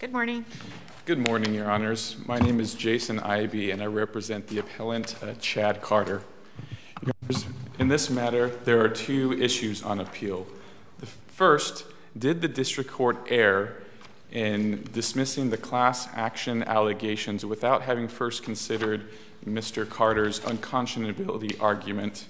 Good morning. Good morning, Your Honors. My name is Jason Ivey, and I represent the appellant uh, Chad Carter. In this matter, there are two issues on appeal. The first, did the district court err in dismissing the class action allegations without having first considered Mr. Carter's unconscionability argument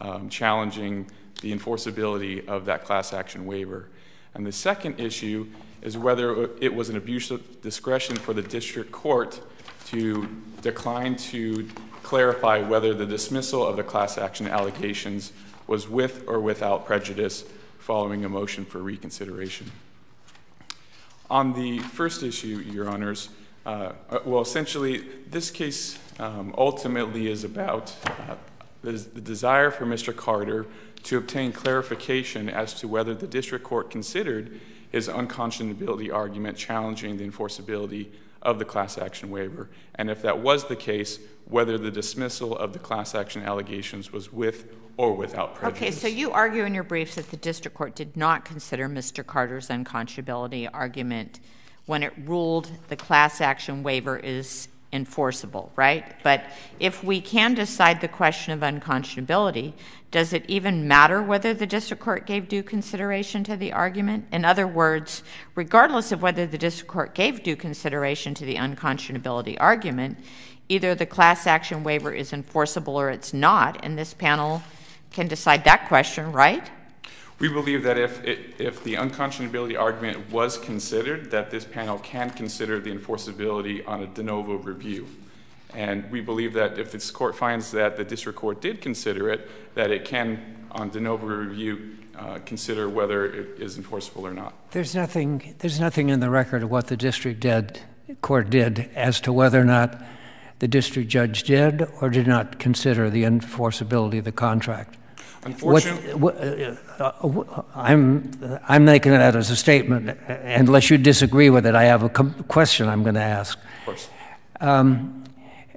um, challenging the enforceability of that class action waiver? And the second issue is whether it was an abuse of discretion for the district court to decline to clarify whether the dismissal of the class action allegations was with or without prejudice following a motion for reconsideration. On the first issue, Your Honors, uh, well, essentially, this case um, ultimately is about uh, the, the desire for Mr. Carter to obtain clarification as to whether the district court considered his unconscionability argument challenging the enforceability of the class action waiver, and if that was the case, whether the dismissal of the class action allegations was with or without prejudice. Okay, so you argue in your briefs that the district court did not consider Mr. Carter's unconscionability argument when it ruled the class action waiver is enforceable, right? But if we can decide the question of unconscionability, does it even matter whether the district court gave due consideration to the argument? In other words, regardless of whether the district court gave due consideration to the unconscionability argument, either the class action waiver is enforceable or it's not, and this panel can decide that question, right? We believe that if, it, if the unconscionability argument was considered, that this panel can consider the enforceability on a de novo review. And we believe that if this court finds that the district court did consider it, that it can, on de novo review, uh, consider whether it is enforceable or not. There's nothing, there's nothing in the record of what the district did, court did as to whether or not the district judge did or did not consider the enforceability of the contract. Unfortunately, what, uh, uh, I'm I'm making that as a statement. Unless you disagree with it, I have a question I'm going to ask. Of course. Um,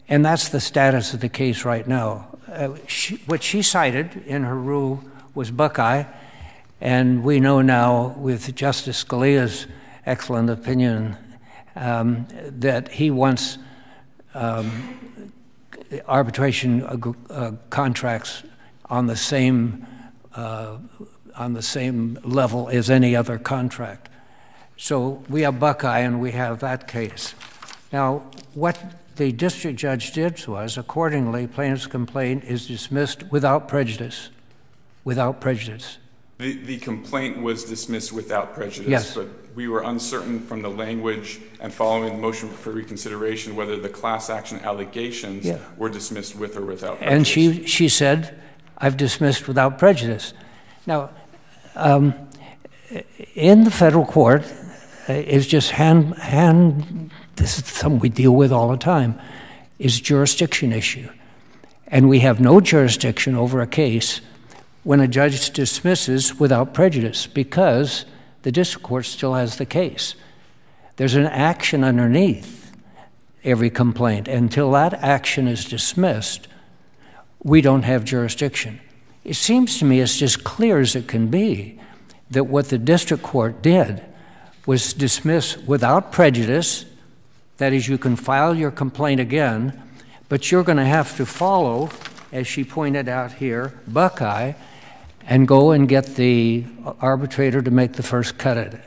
and that's the status of the case right now. Uh, she, what she cited in her rule was Buckeye, and we know now with Justice Scalia's excellent opinion um, that he wants um, arbitration uh, contracts on the same uh, on the same level as any other contract. So we have Buckeye and we have that case. Now, what the district judge did was, accordingly, plaintiff's complaint is dismissed without prejudice. Without prejudice. The, the complaint was dismissed without prejudice, yes. but we were uncertain from the language and following the motion for reconsideration whether the class action allegations yeah. were dismissed with or without prejudice. And she, she said, I've dismissed without prejudice. Now, um, in the federal court, uh, is just hand, hand, this is something we deal with all the time, is jurisdiction issue. And we have no jurisdiction over a case when a judge dismisses without prejudice because the district court still has the case. There's an action underneath every complaint. Until that action is dismissed, we don't have jurisdiction. It seems to me it's just clear as it can be that what the district court did was dismiss without prejudice. That is, you can file your complaint again, but you're going to have to follow, as she pointed out here, Buckeye, and go and get the arbitrator to make the first cut at it.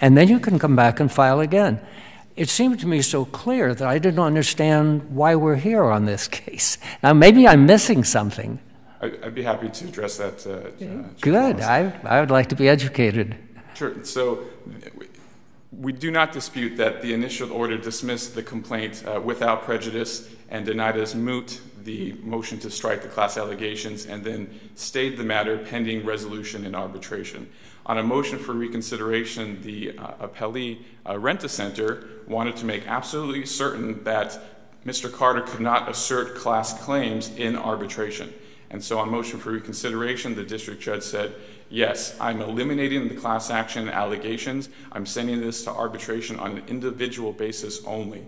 And then you can come back and file again it seemed to me so clear that I didn't understand why we're here on this case. Now, maybe I'm missing something. I'd be happy to address that. Uh, uh Good. I, I would like to be educated. Sure. So, we do not dispute that the initial order dismissed the complaint uh, without prejudice and denied as moot the motion to strike the class allegations and then stayed the matter pending resolution in arbitration. On a motion for reconsideration, the uh, appellee uh, Rent-A-Center wanted to make absolutely certain that Mr. Carter could not assert class claims in arbitration. And so on motion for reconsideration, the district judge said, yes, I'm eliminating the class action allegations. I'm sending this to arbitration on an individual basis only.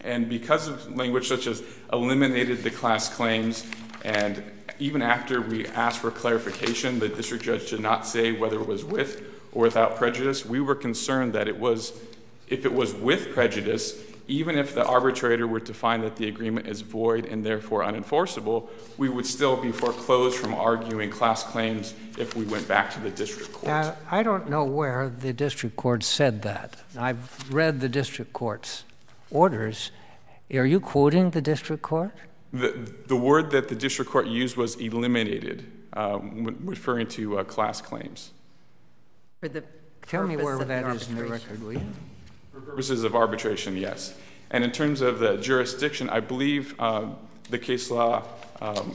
And because of language such as eliminated the class claims, and even after we asked for clarification, the district judge did not say whether it was with or without prejudice. We were concerned that it was if it was with prejudice, even if the arbitrator were to find that the agreement is void and therefore unenforceable, we would still be foreclosed from arguing class claims if we went back to the district court. Now, I don't know where the district court said that. I've read the district court's orders. Are you quoting the district court? The, the word that the district court used was eliminated, um, referring to uh, class claims. For the Tell me where purpose of the that is in the record, will you? For purposes of arbitration, yes. And in terms of the jurisdiction, I believe um, the case law um,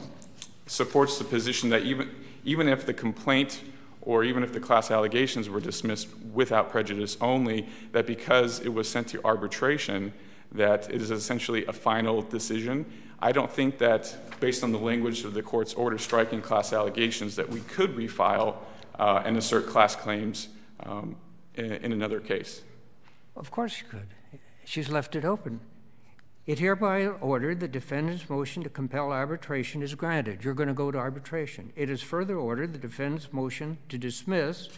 supports the position that even, even if the complaint or even if the class allegations were dismissed without prejudice only, that because it was sent to arbitration, that it is essentially a final decision. I don't think that, based on the language of the court's order striking class allegations, that we could refile uh, and assert class claims um, in, in another case. Of course you could. She's left it open. It hereby ordered the defendant's motion to compel arbitration is granted. You're going to go to arbitration. It is further ordered the defendant's motion to dismiss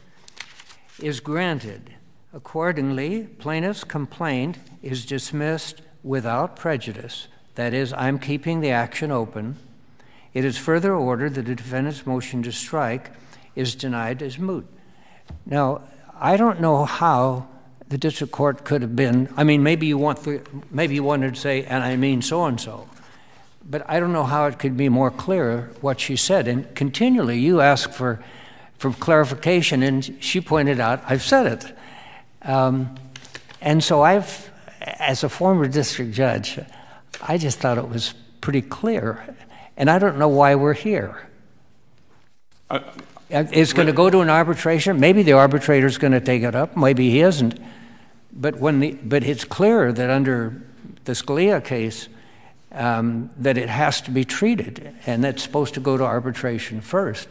is granted. Accordingly, plaintiff's complaint is dismissed without prejudice. That is, I'm keeping the action open. It is further ordered that the defendant's motion to strike is denied as moot. Now, I don't know how the district court could have been. I mean, maybe you want the, maybe you wanted to say, and I mean so and so, but I don't know how it could be more clear what she said. And continually, you ask for for clarification, and she pointed out, I've said it. Um, and so I've, as a former district judge, I just thought it was pretty clear. And I don't know why we're here. Uh, It's going to go to an arbitration. Maybe the arbitrator's going to take it up. Maybe he isn't. But when the, but it's clear that under the Scalia case, um, that it has to be treated, and that's supposed to go to arbitration first.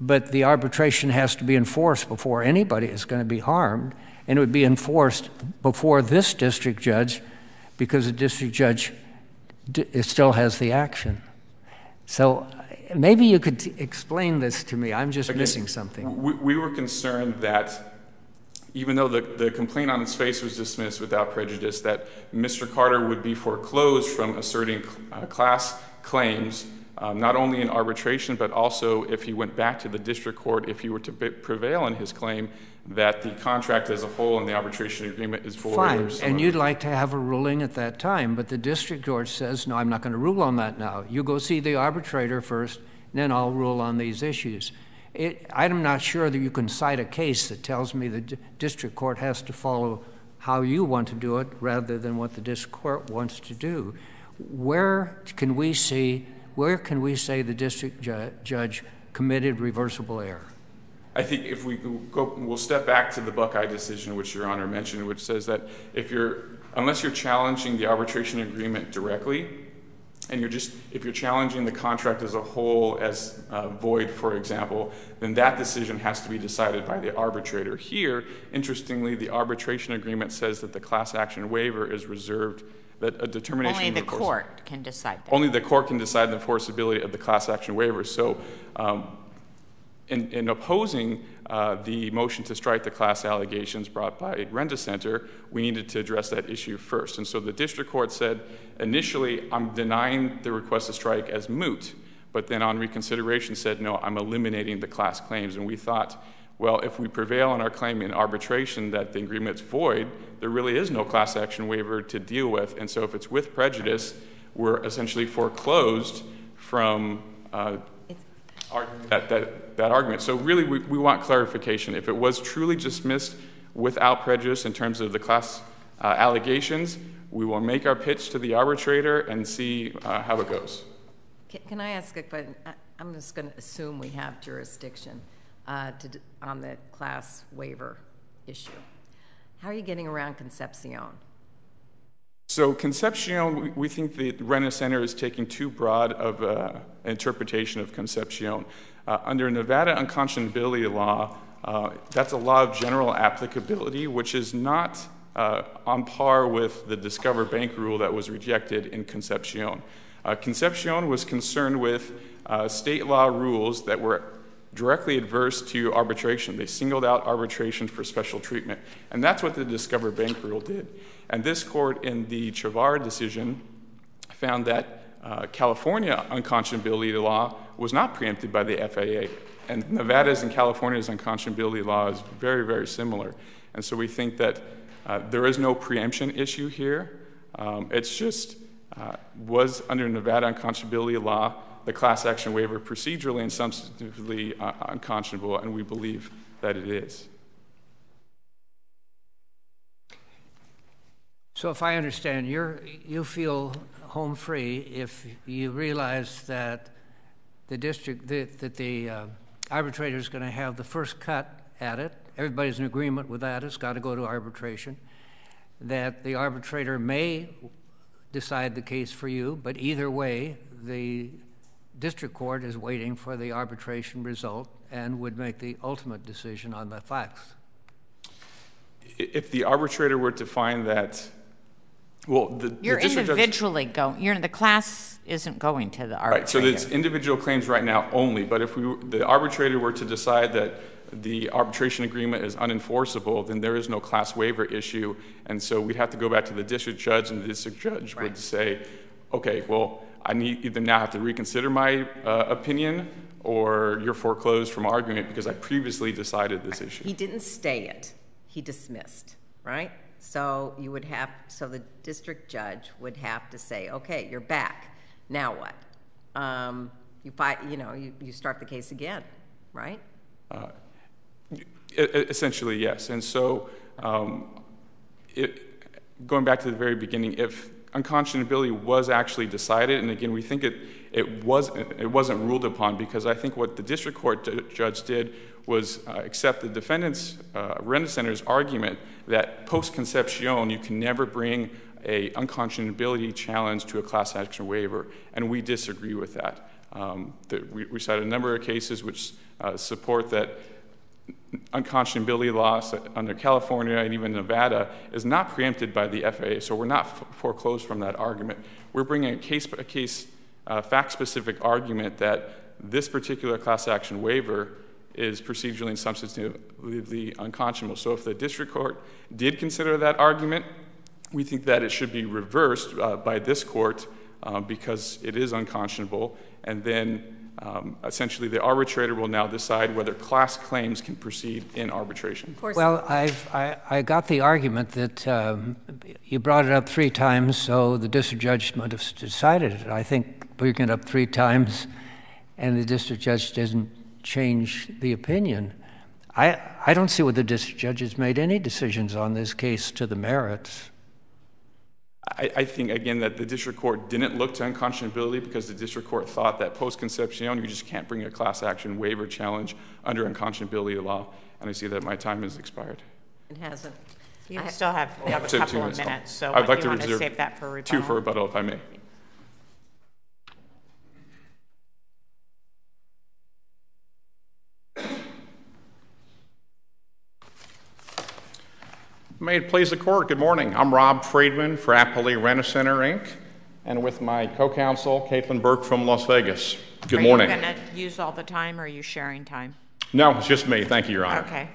But the arbitration has to be enforced before anybody is going to be harmed, and it would be enforced before this district judge, because the district judge still has the action. So maybe you could t- explain this to me. I'm just missing something. We, we were concerned that even though the, the complaint on its face was dismissed without prejudice, that Mr. Carter would be foreclosed from asserting uh, class claims, um, not only in arbitration, but also if he went back to the district court, if he were to prevail in his claim, that the contract as a whole and the arbitration agreement is void. Fine, and you'd like to have a ruling at that time, but the district court says, no, I'm not going to rule on that now. You go see the arbitrator first, and then I'll rule on these issues. It, I'm not sure that you can cite a case that tells me the d- district court has to follow how you want to do it rather than what the district court wants to do. Where can we see, where can we say the district ju- judge committed reversible error? I think if we go, we'll step back to the Buckeye decision, which Your Honor mentioned, which says that if you're, unless you're challenging the arbitration agreement directly, and you're just, if you're challenging the contract as a whole as uh, void, for example, then that decision has to be decided by the arbitrator. Here, interestingly, the arbitration agreement says that the class action waiver is reserved, that a determination Only the court can decide that. only the court can decide the enforceability of the class action waiver. So, um, in, in opposing uh, the motion to strike the class allegations brought by Rent-A-Center, we needed to address that issue first. And so the district court said, initially, I'm denying the request to strike as moot, but then on reconsideration said, no, I'm eliminating the class claims. And we thought, well, if we prevail on our claim in arbitration that the agreement's void, there really is no class action waiver to deal with. And so if it's with prejudice, we're essentially foreclosed from uh, arguing that, that, that argument. So really, we, we want clarification. If it was truly dismissed without prejudice in terms of the class uh, allegations, we will make our pitch to the arbitrator and see uh, how it goes. Can- Can I ask a question? I- I'm just going to assume we have jurisdiction uh, to on the class waiver issue. How are you getting around Concepcion? So Concepcion, we- we think the Rent-A-Center is taking too broad of uh, an interpretation of Concepcion. Uh, under Nevada unconscionability law, uh, that's a law of general applicability, which is not uh, on par with the Discover Bank rule that was rejected in Concepcion. Uh, Concepcion was concerned with uh, state law rules that were directly adverse to arbitration. They singled out arbitration for special treatment. And that's what the Discover Bank rule did. And this court, in the Chavarria decision, found that uh, California unconscionability law was not preempted by the FAA. And Nevada's and California's unconscionability law is very, very similar. And so we think that uh, there is no preemption issue here. Um, it's just uh, was under Nevada unconscionability law the class action waiver procedurally and substantively uh, unconscionable, and we believe that it is. So, if I understand, you you feel home free if you realize that the district that, that the uh, arbitrator is going to have the first cut at it. Everybody's in agreement with that. It's got to go to arbitration. That the arbitrator may decide the case for you, but either way, the district court is waiting for the arbitration result and would make the ultimate decision on the facts. If the arbitrator were to find that, well, the, You're the district judge- individually going, you're, the class isn't going to the arbitrator. Right, so it's individual claims right now only, but if we, the arbitrator were to decide that the arbitration agreement is unenforceable, then there is no class waiver issue, and so we'd have to go back to the district judge, and the district judge would say, okay, well, I need, either now have to reconsider my uh, opinion, or you're foreclosed from arguing it because I previously decided this issue. He didn't stay it, he dismissed, right? So you would have, so the district judge would have to say, okay, you're back, now what? Um, You fight, you know, you, you start the case again, right? E- Essentially, yes. And so, um, it, going back to the very beginning, if unconscionability was actually decided, and again, we think it, it, was, it wasn't ruled upon because I think what the district court ju- judge did was uh, accept the defendant's, uh, Center's argument that post Concepcion, you can never bring a unconscionability challenge to a class action waiver, and we disagree with that. Um, that we, we cite a number of cases which uh, support that unconscionability law under California and even Nevada is not preempted by the FAA, so we're not f- foreclosed from that argument. We're bringing a case, a case uh, fact specific argument that this particular class action waiver is procedurally and substantively unconscionable. So if the district court did consider that argument, we think that it should be reversed uh, by this court uh, because it is unconscionable, and then um, essentially the arbitrator will now decide whether class claims can proceed in arbitration. Of course, Well, I've, I, I got the argument that um, you brought it up three times, so the district judge might have decided it. I think bringing it up three times and the district judge didn't change the opinion. I, I don't see where the district judge has made any decisions on this case to the merits. I, I think, again, that the district court didn't look to unconscionability because the district court thought that post Concepcion, you just can't bring a class action waiver challenge under unconscionability law. And I see that my time has expired. it hasn't. You I- still have, have a two couple of minutes. minutes, so I'd like you to want to reserve save that for rebuttal? Two for rebuttal, if I may. May it please the court, good morning. I'm Rob Friedman for appellee Rent-A-Center, Inc., and with my co-counsel, Caitlin Burke from Las Vegas. Good morning. Are you going to use all the time, or are you sharing time? No, it's just me. Thank you, Your Honor. Okay.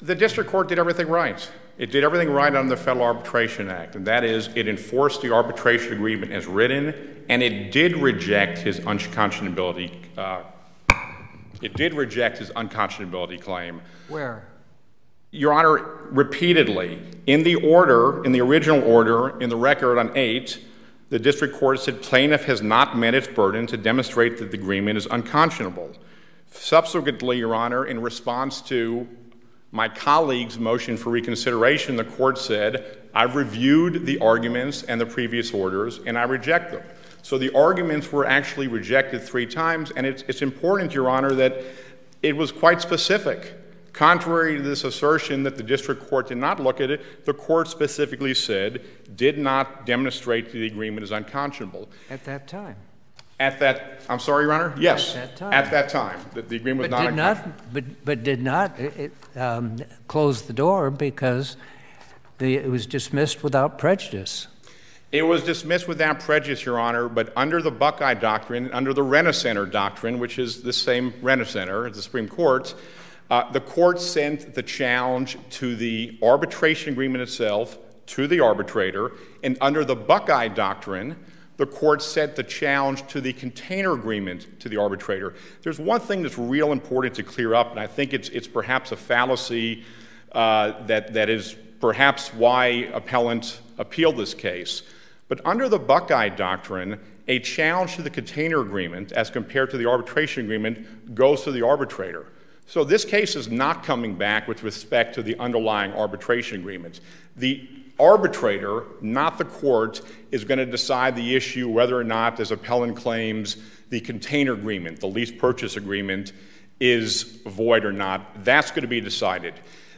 The district court did everything right. It did everything right under the Federal Arbitration Act, and that is it enforced the arbitration agreement as written, and it did reject his unconscionability. Uh, it did reject his unconscionability claim. Where? Your Honor, repeatedly, in the order, in the original order, in the record on 8, the district court said plaintiff has not met its burden to demonstrate that the agreement is unconscionable. Subsequently, Your Honor, in response to my colleague's motion for reconsideration, the court said, I've reviewed the arguments and the previous orders, and I reject them. So the arguments were actually rejected three times, and it's, it's important, Your Honor, that it was quite specific. Contrary to this assertion that the district court did not look at it, the court specifically said, did not demonstrate that the agreement is unconscionable. At that time. At that, I'm sorry, Your Honor? Yes. At that time. At that time, that the agreement was not did unconscionable. not, but, but did not um, close the door because the, it was dismissed without prejudice. It was dismissed without prejudice, Your Honor, but under the Buckeye Doctrine, under the Rent-A-Center Doctrine, which is the same Rent-A-Center at the Supreme Court, uh, the court sent the challenge to the arbitration agreement itself, to the arbitrator, and under the Buckeye Doctrine, the court sent the challenge to the container agreement to the arbitrator. There's one thing that's real important to clear up, and I think it's, it's perhaps a fallacy uh, that, that is perhaps why appellant appealed this case. But under the Buckeye Doctrine, a challenge to the container agreement, as compared to the arbitration agreement, goes to the arbitrator. So this case is not coming back with respect to the underlying arbitration agreements. The arbitrator, not the court, is going to decide the issue whether or not, as appellant claims, the container agreement, the lease purchase agreement, is void or not. That's going to be decided.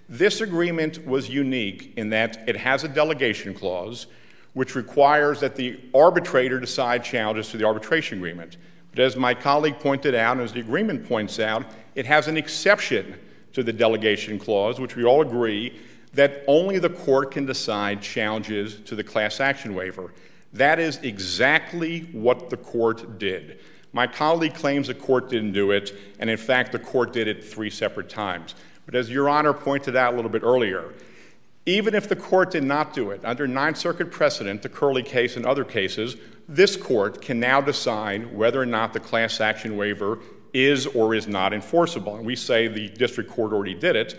This agreement was unique in that it has a delegation clause which requires that the arbitrator decide challenges to the arbitration agreement. But as my colleague pointed out, and as the agreement points out, it has an exception to the delegation clause, which we all agree that only the court can decide challenges to the class action waiver. That is exactly what the court did. My colleague claims the court didn't do it, and in fact, the court did it three separate times. But as Your Honor pointed out a little bit earlier, even if the court did not do it, under Ninth Circuit precedent, the Curley case and other cases, this court can now decide whether or not the class action waiver is or is not enforceable. And we say the district court already did it,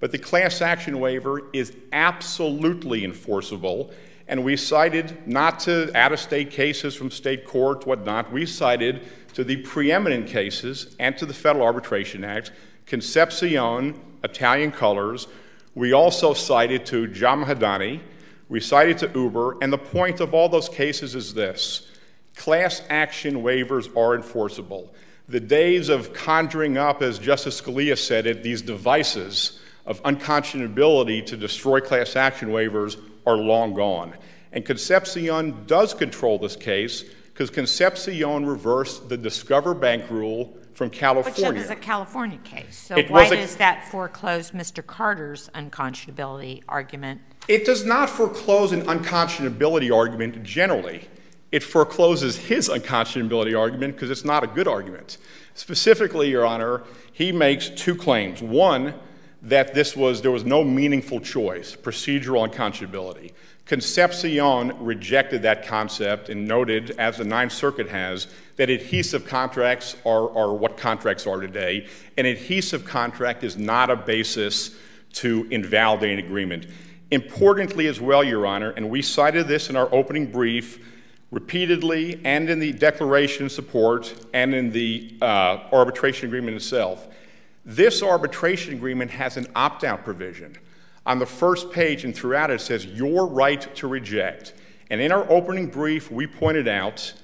but the class action waiver is absolutely enforceable. And we cited not to out of state cases from state court, whatnot, we cited to the preeminent cases and to the Federal Arbitration Act, Concepcion, Italian Colors. We also cited to Jamahadani, we cited to Uber, and the point of all those cases is this class action waivers are enforceable. The days of conjuring up, as Justice Scalia said it, these devices of unconscionability to destroy class action waivers are long gone. And Concepcion does control this case because Concepcion reversed the Discover Bank rule from California. Which is a California case. So It why a- does that foreclose Mr. Carter's unconscionability argument? It does not foreclose an unconscionability argument generally. It forecloses his unconscionability argument because it's not a good argument. Specifically, Your Honor, he makes two claims. One, that this was there was no meaningful choice, procedural unconscionability. Concepcion rejected that concept and noted, as the Ninth Circuit has, that adhesive contracts are, are what contracts are today. An adhesive contract is not a basis to invalidate an agreement. Importantly, as well, Your Honor, and we cited this in our opening brief repeatedly and in the declaration of support and in the uh, arbitration agreement itself, this arbitration agreement has an opt out provision. On the first page and throughout it, it says your right to reject. And in our opening brief, we pointed out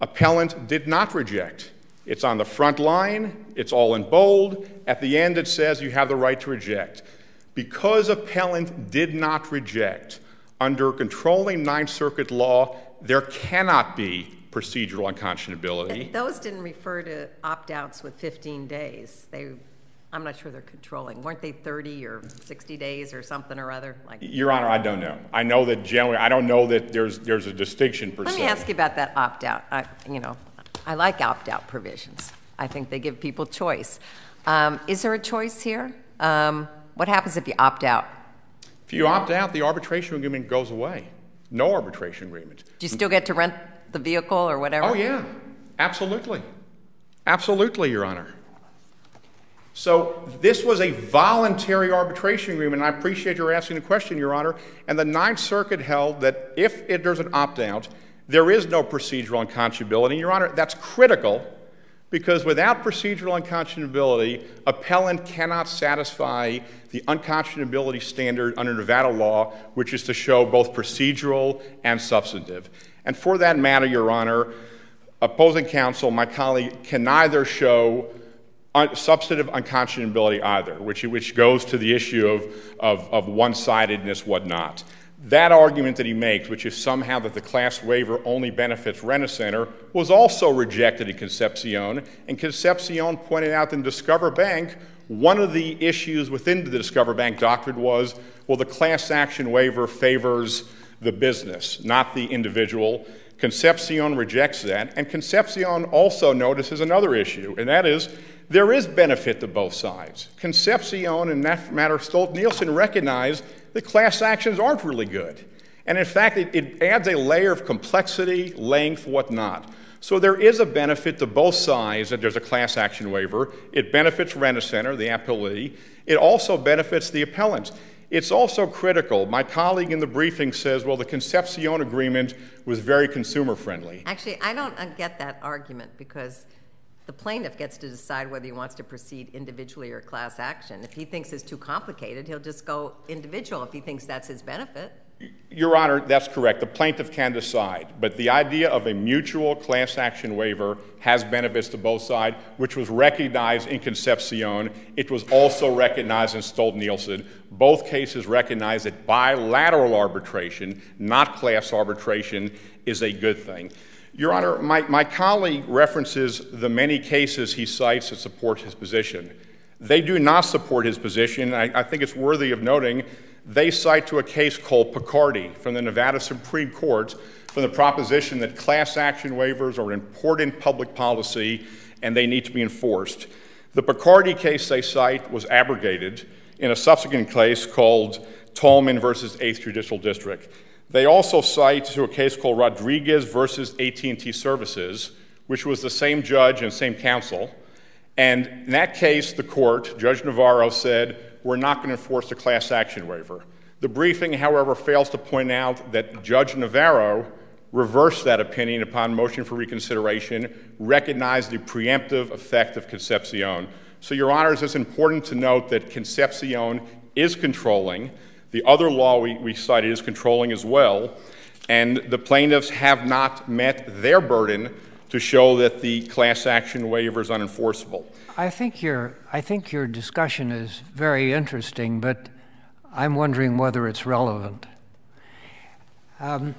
appellant did not reject. It's on the front line, it's all in bold. At the end, it says you have the right to reject. Because appellant did not reject, under controlling Ninth Circuit law, there cannot be procedural unconscionability. Those didn't refer to opt-outs with 15 days. They, I'm not sure they're controlling. Weren't they 30 or 60 days or something or other? Like, Your Honor, I don't know. I know that generally, I don't know that there's, there's a distinction per let se. me ask you about that opt-out. I, you know, I like opt-out provisions. I think they give people choice. Um, is there a choice here? What happens if you opt out? If you opt out, the arbitration agreement goes away. No arbitration agreement. Do you still get to rent the vehicle or whatever? Oh, yeah, absolutely. Absolutely, Your Honor. So this was a voluntary arbitration agreement, and I appreciate your asking the question, Your Honor. And the Ninth Circuit held that if it, there's an opt-out, there is no procedural unconscionability. And, Your Honor, that's critical because without procedural unconscionability, appellant cannot satisfy the unconscionability standard under Nevada law, which is to show both procedural and substantive. And for that matter, Your Honor, opposing counsel, my colleague, can neither show un- substantive unconscionability either, which, which goes to the issue of, of, of one sidedness, whatnot. That argument that he makes, which is somehow that the class waiver only benefits Rent-A-Center, was also rejected in Concepcion. And Concepcion pointed out in Discover Bank, one of the issues within the Discover Bank doctrine was, well, the class action waiver favors the business, not the individual. Concepcion rejects that, and Concepcion also notices another issue, and that is there is benefit to both sides. Concepcion and that matter Stolt Nielsen recognize that class actions aren't really good. And in fact, it, it adds a layer of complexity, length, whatnot. So there is a benefit to both sides that there's a class action waiver. It benefits Rent-A-Center, the appellee. It also benefits the appellants. It's also critical. My colleague in the briefing says, well, the Concepcion agreement was very consumer friendly. Actually, I don't uh, get that argument because the plaintiff gets to decide whether he wants to proceed individually or class action. If he thinks it's too complicated, he'll just go individual if he thinks that's his benefit. Your Honor, that's correct. The plaintiff can decide. But the idea of a mutual class action waiver has benefits to both sides, which was recognized in Concepcion. It was also recognized in Stolt Nielsen. Both cases recognize that bilateral arbitration, not class arbitration, is a good thing. Your Honor, my, my colleague references the many cases he cites that support his position. They do not support his position. I, I think it's worthy of noting they cite to a case called Picardi from the Nevada Supreme Court from the proposition that class action waivers are an important public policy and they need to be enforced. The Picardi case they cite was abrogated in a subsequent case called Tallman versus 8th Judicial District. They also cite to a case called Rodriguez versus AT&T Services, which was the same judge and same counsel. And in that case, the court, Judge Navarro, said, we're not going to enforce the class action waiver. The briefing, however, fails to point out that Judge Navarro reversed that opinion upon motion for reconsideration, recognized the preemptive effect of Concepcion. So, Your Honors, it's important to note that Concepcion is controlling. The other law we, we cited is controlling as well. And the plaintiffs have not met their burden to show that the class action waiver is unenforceable. I think your I think your discussion is very interesting, but I'm wondering whether it's relevant. Um,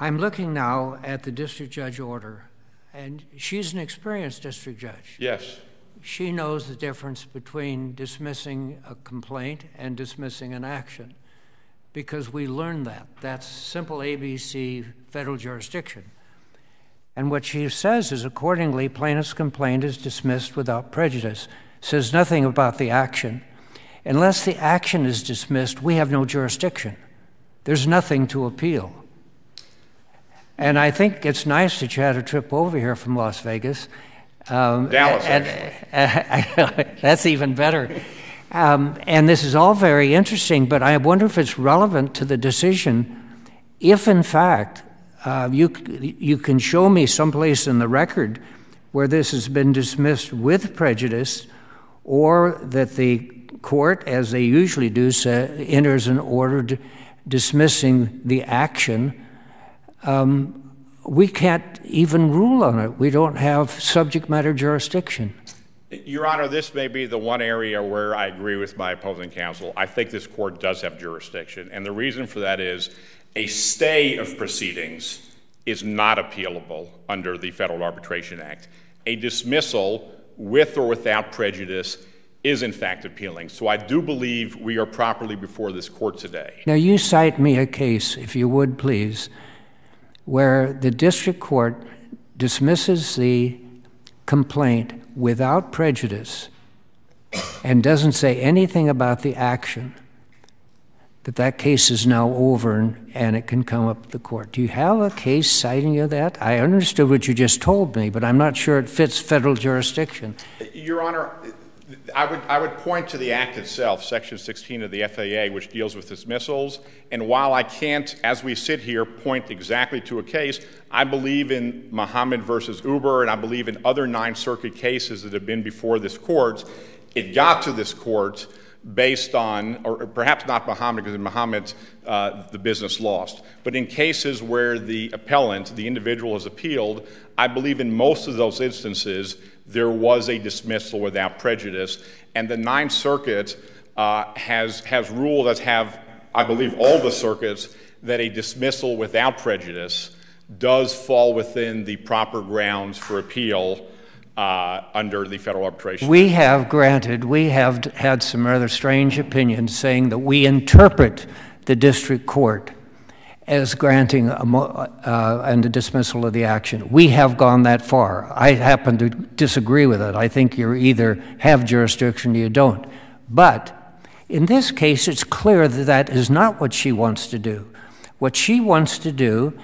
I'm looking now at the district judge order, and she's an experienced district judge. Yes. She knows the difference between dismissing a complaint and dismissing an action because we learned that. That's simple ABC federal jurisdiction. And what she says is accordingly, plaintiff's complaint is dismissed without prejudice, says nothing about the action. Unless the action is dismissed, we have no jurisdiction. There's nothing to appeal. And I think it's nice that you had a trip over here from Las Vegas. Um, Dallas, and, that's even better. Um, and this is all very interesting, but I wonder if it's relevant to the decision if, in fact, uh, you, you can show me someplace in the record where this has been dismissed with prejudice or that the court, as they usually do, enters an order dismissing the action. Um, we can't even rule on it. We don't have subject matter jurisdiction. Your Honor, this may be the one area where I agree with my opposing counsel. I think this court does have jurisdiction, and the reason for that is a stay of proceedings is not appealable under the Federal Arbitration Act. A dismissal, with or without prejudice, is in fact appealing. So I do believe we are properly before this court today. Now, you cite me a case, if you would please, where the district court dismisses the complaint without prejudice and doesn't say anything about the action that that case is now over and it can come up to the court. Do you have a case citing you that? I understood what you just told me, but I'm not sure it fits federal jurisdiction. Your Honor, I would, I would point to the Act itself, Section 16 of the FAA, which deals with dismissals. And while I can't, as we sit here, point exactly to a case, I believe in Mohamed versus Uber, and I believe in other Ninth Circuit cases that have been before this court. It got to this court based on, or perhaps not Mohamed, because in Mohamed uh, the business lost. But in cases where the appellant, the individual, has appealed, I believe in most of those instances there was a dismissal without prejudice. And the Ninth Circuit uh, has, has ruled, as have, I believe, all the circuits, that a dismissal without prejudice does fall within the proper grounds for appeal uh, under the Federal Arbitration. We have granted, we have had some rather strange opinions saying that we interpret the district court as granting a uh, and a dismissal of the action. We have gone that far. I happen to disagree with it. I think you either have jurisdiction or you don't. But in this case, it's clear that that is not what she wants to do. What she wants to do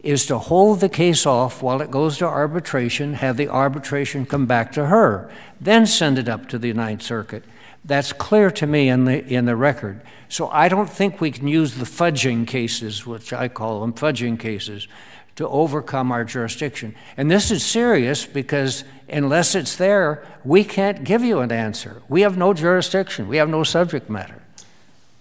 is to hold the case off while it goes to arbitration, have the arbitration come back to her, then send it up to the Ninth Circuit. That's clear to me in the, in the record. So I don't think we can use the fudging cases, which I call them fudging cases, to overcome our jurisdiction. And this is serious because unless it's there, we can't give you an answer. We have no jurisdiction, we have no subject matter.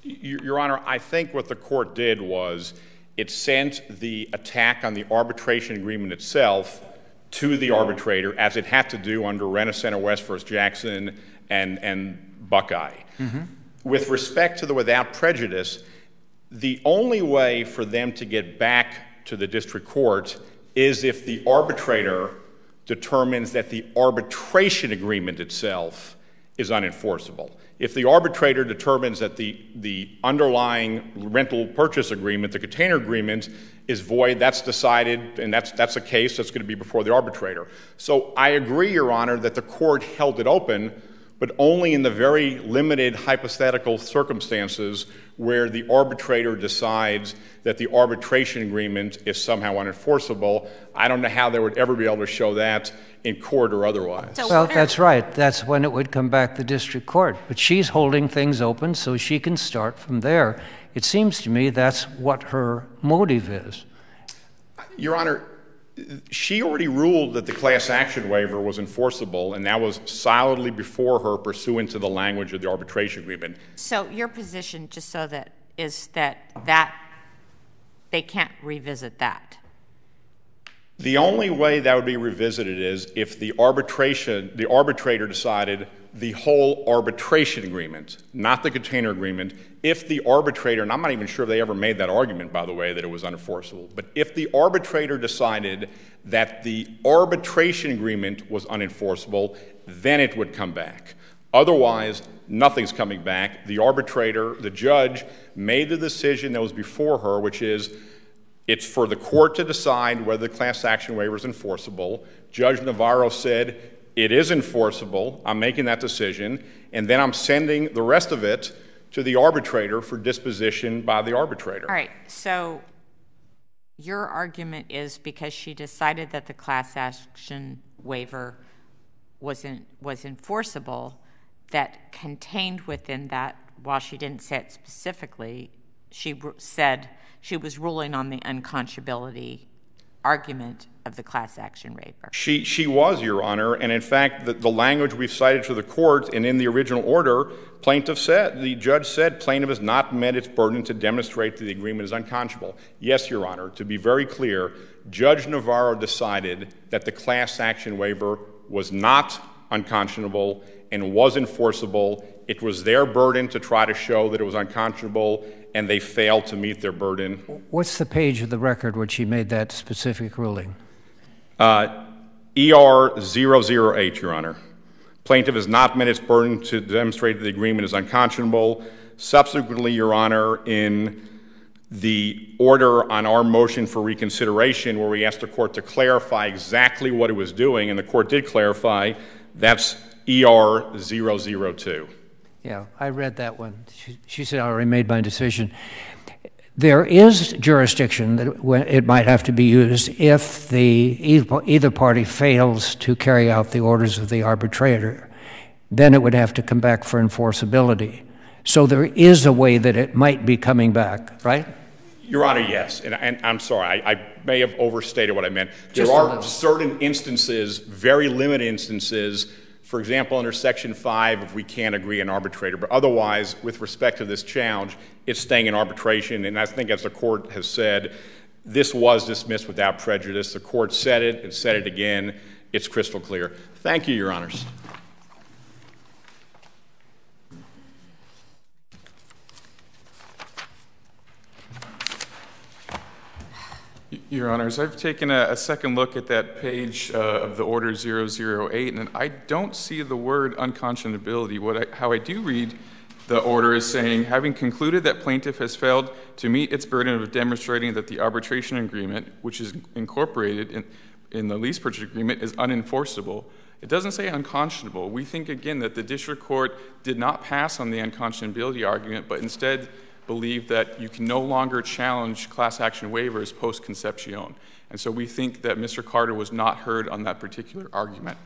Your Honor, I think what the court did was it sent the attack on the arbitration agreement itself to the arbitrator, as it had to do under Rent-A-Center West versus Jackson and, and Buckeye. Mm-hmm. With respect to the without prejudice, the only way for them to get back to the district court is if the arbitrator determines that the arbitration agreement itself is unenforceable. If the arbitrator determines that the, the underlying rental purchase agreement, the container agreement, is void, that's decided, and that's, that's a case that's going to be before the arbitrator. So I agree, Your Honor, that the court held it open, but only in the very limited hypothetical circumstances where the arbitrator decides that the arbitration agreement is somehow unenforceable. I don't know how they would ever be able to show that in court or otherwise. So Well, are- that's right. That's when it would come back to district court. But she's holding things open so she can start from there. It seems to me that's what her motive is. Your Honor, she already ruled that the class action waiver was enforceable, and that was solidly before her pursuant to the language of the arbitration agreement. So your position, just so that, is that that, they can't revisit that? The only way that would be revisited is if the arbitration, the arbitrator decided the whole arbitration agreement, not the container agreement, if the arbitrator, and I'm not even sure if they ever made that argument, by the way, that it was unenforceable, but if the arbitrator decided that the arbitration agreement was unenforceable, then it would come back. Otherwise, nothing's coming back. The arbitrator, the judge, made the decision that was before her, which is it's for the court to decide whether the class action waiver is enforceable. Judge Navarro said it is enforceable. I'm making that decision. And then I'm sending the rest of it to the arbitrator for disposition by the arbitrator. All right, so your argument is because she decided that the class action waiver was, in, was enforceable, that contained within that, while she didn't say it specifically, she said she was ruling on the unconscionability argument of the class action waiver. She, she was, Your Honor, and in fact, the, the language we've cited to the court and in the original order, plaintiff said, the judge said plaintiff has not met its burden to demonstrate that the agreement is unconscionable. Yes, Your Honor, to be very clear, Judge Navarro decided that the class action waiver was not unconscionable and was enforceable. It was their burden to try to show that it was unconscionable, and they failed to meet their burden. What's the page of the record where she made that specific ruling? Uh, ER 008, Your Honor. Plaintiff has not met its burden to demonstrate that the agreement is unconscionable. Subsequently, Your Honor, in the order on our motion for reconsideration, where we asked the court to clarify exactly what it was doing, and the court did clarify, that's ER 002. Yeah, I read that one. She, she said, I already made my decision. There is jurisdiction that it might have to be used if the either, party fails to carry out the orders of the arbitrator. Then it would have to come back for enforceability. So there is a way that it might be coming back, right? Your Honor, yes, and, and I'm sorry, I, I may have overstated what I meant. There are certain instances, very limited instances, for example, under Section 5, if we can't agree an arbitrator, but otherwise, with respect to this challenge, it's staying in arbitration, and I think as the court has said, this was dismissed without prejudice. The court said it and said it again. It's crystal clear. Thank you, Your Honors. Your Honors, I've taken a, a second look at that page uh, of the Order 008, and I don't see the word unconscionability. What I, how I do read the order is saying, having concluded that plaintiff has failed to meet its burden of demonstrating that the arbitration agreement, which is incorporated in, in the lease purchase agreement, is unenforceable. It doesn't say unconscionable. We think, again, that the district court did not pass on the unconscionability argument, but instead believed that you can no longer challenge class action waivers post Concepcion. And so we think that Mr. Carter was not heard on that particular argument.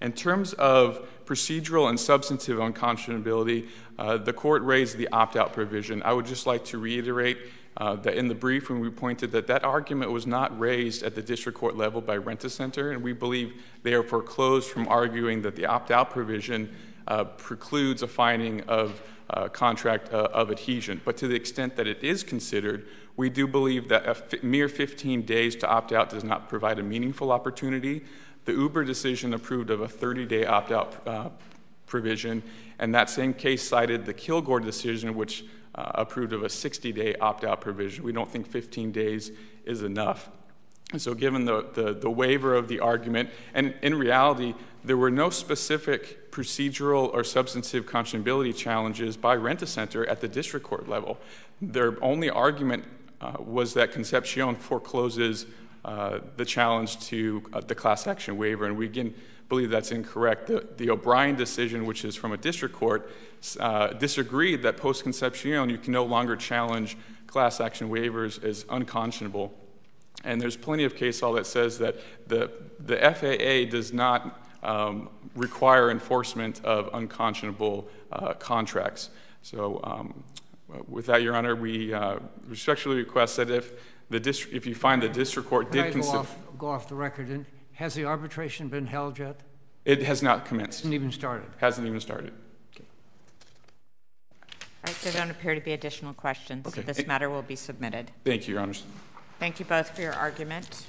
In terms of procedural and substantive unconscionability, uh, the court raised the opt out provision. I would just like to reiterate uh, that in the briefing we pointed that that argument was not raised at the district court level by Rent-A-Center, and we believe they are foreclosed from arguing that the opt out provision uh, precludes a finding of uh, contract uh, of adhesion. But to the extent that it is considered, we do believe that a f- mere 15 days to opt out does not provide a meaningful opportunity. The Uber decision approved of a 30 day opt out uh, provision, and that same case cited the Kilgore decision, which uh, approved of a 60 day opt out provision. We don't think 15 days is enough. And so, given the, the, the, waiver of the argument, and in reality, there were no specific procedural or substantive conscionability challenges by Rent-A-Center at the district court level. Their only argument uh, was that Concepcion forecloses uh, the challenge to uh, the class action waiver, and we again believe that's incorrect. The, the O'Brien decision, which is from a district court, uh, disagreed that post Concepcion you can no longer challenge class action waivers as unconscionable. And there's plenty of case law that says that the, the FAA does not um, require enforcement of unconscionable uh, contracts. So, um, with that, Your Honor, we uh, respectfully request that if the district, if you find the district court did consider, go, off, go off the record. And has the arbitration been held yet? It has not commenced. Hasn't even started. Hasn't even started. Okay. All right. There don't appear to be additional questions. Okay. This matter will be submitted. Thank you, Your Honors. Thank you both for your argument.